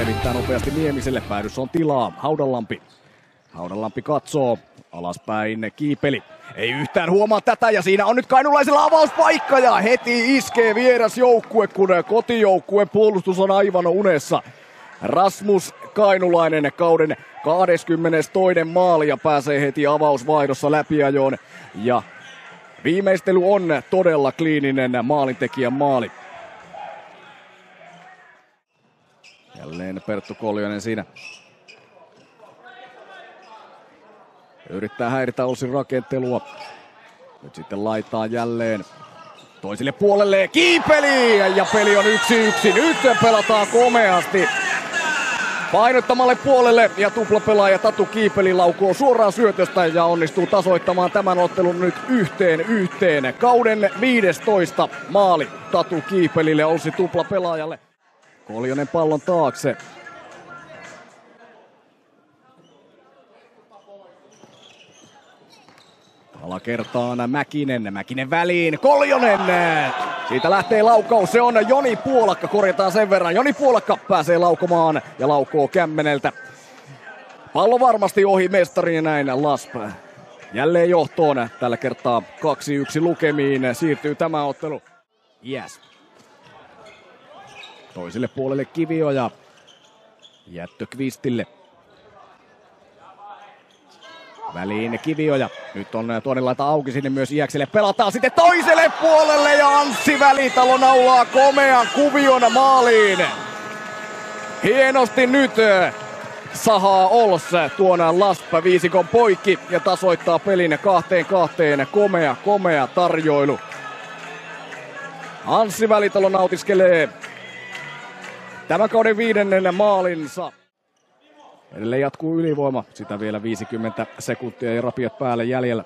Levittää nopeasti Niemiselle. Päädyssä on tilaa. Haudanlampi. Haudanlampi katsoo. Alaspäin kiipeli. Ei yhtään huomaa tätä ja siinä on nyt kainulaisella avauspaikka ja heti iskee vieras joukkue, kun kotijoukkueen puolustus on aivan unessa. Rasmus Kainulainen kauden 22. maali ja pääsee heti avausvaihdossa läpiajoon. Ja viimeistely on todella kliininen maalintekijän maali. Jälleen Perttu Koljonen siinä Yrittää häiritä Olsin rakentelua. Nyt sitten laitaa jälleen toiselle puolelle kiipeli ja peli on yksi yksi. Nyt pelataan komeasti. Painottamalle puolelle ja tuplapelaaja Tatu Kiipeli laukoo suoraan syötöstä ja onnistuu tasoittamaan tämän ottelun nyt yhteen yhteen. Kauden 15 maali Tatu Kiipelille Olsi tuplapelaajalle. Koljonen pallon taakse. Alakertaan Mäkinen, Mäkinen väliin, Koljonen! Siitä lähtee laukaus, se on Joni Puolakka, korjataan sen verran. Joni Puolakka pääsee laukomaan ja laukoo kämmeneltä. Pallo varmasti ohi mestarin ja näin Lasp. Jälleen johtoon tällä kertaa 2-1 lukemiin siirtyy tämä ottelu. Yes. Toiselle puolelle Kivioja. Jättö Kvistille. Väliin Kivioja. Nyt on toinen laita auki sinne myös Iäkselle. Pelataan sitten toiselle puolelle ja Anssi Välitalo naulaa komean kuvion maaliin. Hienosti nyt sahaa Ols tuona Laspa viisikon poikki ja tasoittaa pelin kahteen kahteen. Komea, komea tarjoilu. Anssi Välitalo nautiskelee tämän kauden viidennen maalinsa. Edelleen jatkuu ylivoima. Sitä vielä 50 sekuntia ja rapiat päälle jäljellä.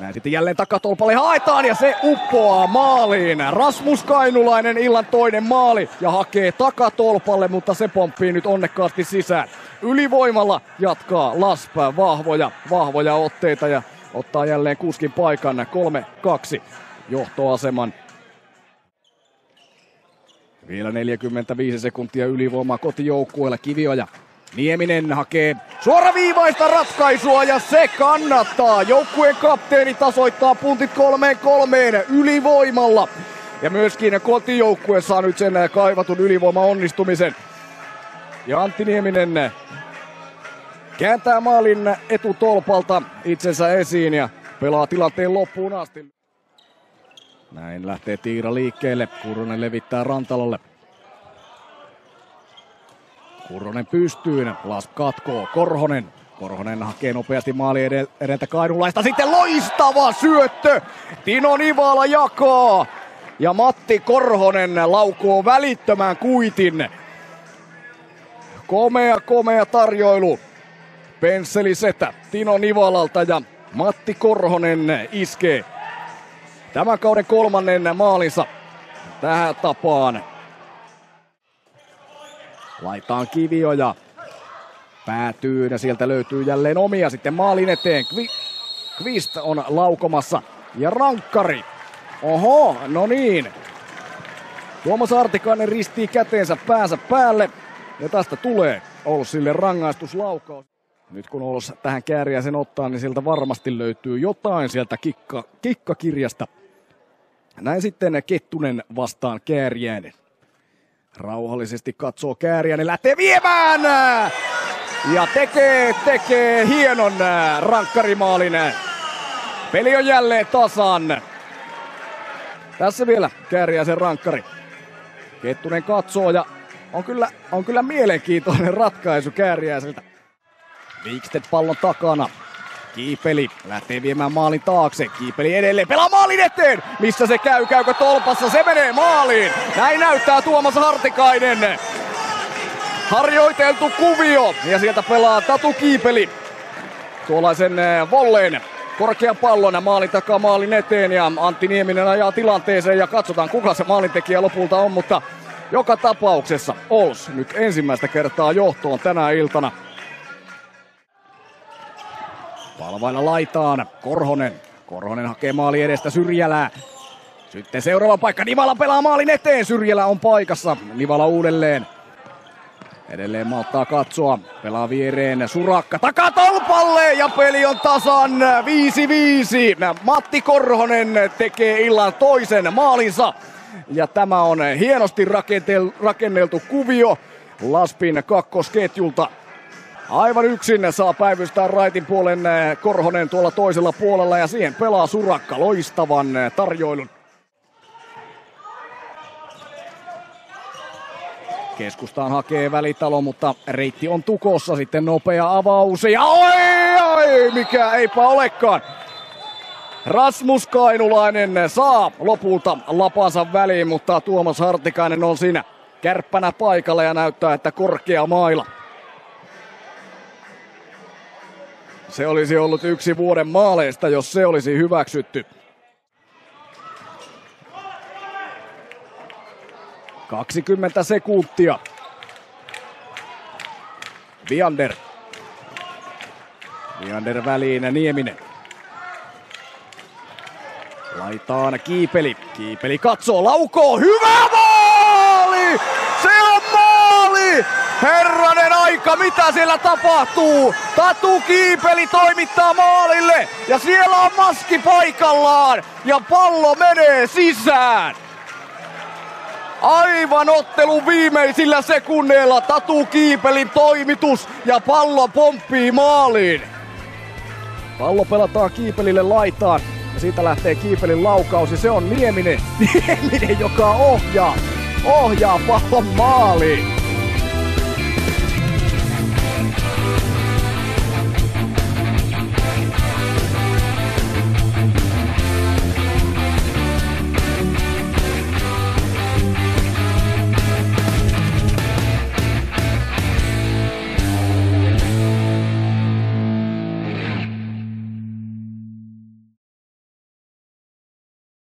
Näin sitten jälleen takatolpalle haetaan ja se uppoaa maaliin. Rasmus Kainulainen illan toinen maali ja hakee takatolpalle, mutta se pomppii nyt onnekkaasti sisään. Ylivoimalla jatkaa Laspää vahvoja, vahvoja otteita ja ottaa jälleen kuskin paikan 3-2 johtoaseman vielä 45 sekuntia ylivoimaa kotijoukkueella Kivioja. Nieminen hakee suoraviivaista ratkaisua ja se kannattaa. Joukkueen kapteeni tasoittaa puntit kolmeen kolmeen ylivoimalla. Ja myöskin kotijoukkue saa nyt sen kaivatun ylivoima onnistumisen. Ja Antti Nieminen kääntää maalin etutolpalta itsensä esiin ja pelaa tilanteen loppuun asti. Näin lähtee Tiira liikkeelle. Kuronen levittää Rantalalle. Kuronen pystyy. Las katkoo. Korhonen. Korhonen hakee nopeasti maali edeltä Kainulaista. Sitten loistava syöttö. Tino Nivala jakaa. Ja Matti Korhonen laukoo välittömään kuitin. Komea, komea tarjoilu. Pensseli Setä Tino Nivalalta ja Matti Korhonen iskee tämän kauden kolmannen maalinsa tähän tapaan. Laitaan kivioja. Päätyy ja sieltä löytyy jälleen omia sitten maalin eteen. Kvist on laukomassa ja rankkari. Oho, no niin. Tuomas Artikainen ristii käteensä päänsä päälle ja tästä tulee Olsille rangaistuslaukaus. Nyt kun Olos tähän sen ottaa, niin sieltä varmasti löytyy jotain sieltä kikka, kikkakirjasta. Näin sitten Kettunen vastaan Kääriäinen. Rauhallisesti katsoo Kääriäinen, lähtee viemään! Ja tekee, tekee hienon rankkarimaalin. Peli on jälleen tasan. Tässä vielä Kääriäisen rankkari. Kettunen katsoo ja on kyllä, on kyllä mielenkiintoinen ratkaisu Kääriäiseltä. Viikstedt pallon takana. Kiipeli lähtee viemään maalin taakse. Kiipeli edelleen pelaa maalin eteen. Missä se käy? Käykö tolpassa? Se menee maaliin. Näin näyttää Tuomas Hartikainen. Harjoiteltu kuvio. Ja sieltä pelaa Tatu Kiipeli. Tuollaisen eh, volleen korkean pallon maalin takaa maalin eteen ja Antti Nieminen ajaa tilanteeseen ja katsotaan kuka se maalintekijä lopulta on, mutta joka tapauksessa Ols nyt ensimmäistä kertaa johtoon tänä iltana. Palvailla laitaan. Korhonen. Korhonen hakee maali edestä Syrjälää. Sitten seuraava paikka. Nivala pelaa maalin eteen. Syrjälä on paikassa. Nivala uudelleen. Edelleen malttaa katsoa. Pelaa viereen Surakka takatolpalle ja peli on tasan 5-5. Matti Korhonen tekee illan toisen maalinsa. Ja tämä on hienosti rakenneltu kuvio Laspin kakkosketjulta. Aivan yksin saa päivystää raitin puolen Korhonen tuolla toisella puolella ja siihen pelaa Surakka loistavan tarjoilun. Keskustaan hakee välitalo, mutta reitti on tukossa. Sitten nopea avaus. Ja oi, oi, mikä eipä olekaan. Rasmus Kainulainen saa lopulta lapansa väliin, mutta Tuomas Hartikainen on siinä kärppänä paikalla ja näyttää, että korkea maila. Se olisi ollut yksi vuoden maaleista, jos se olisi hyväksytty. 20 sekuntia. Viander. Viander väliin ja Nieminen. Laitaan Kiipeli. Kiipeli katsoo, laukoo. Hyvä maali! Se on maali! Herranen aika, mitä siellä tapahtuu? Tatu Kiipeli toimittaa maalille ja siellä on maski paikallaan ja pallo menee sisään. Aivan ottelun viimeisillä sekunneilla Tatu Kiipelin toimitus ja pallo pomppii maaliin. Pallo pelataan Kiipelille laitaan ja siitä lähtee Kiipelin laukaus ja se on Nieminen. Nieminen, joka ohjaa, ohjaa pallon maaliin.